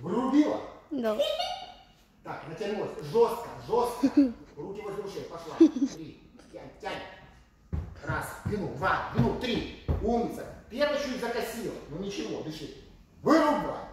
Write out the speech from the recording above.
Врубила. Да. Так, натянулась. Жестко, жестко. Руки возле ушей. Пошла. Три. Тянь, тянь. Раз. Гну. Два. Гну. Три. Умница. Первый чуть закосила. Ну ничего, дыши. Вырубай.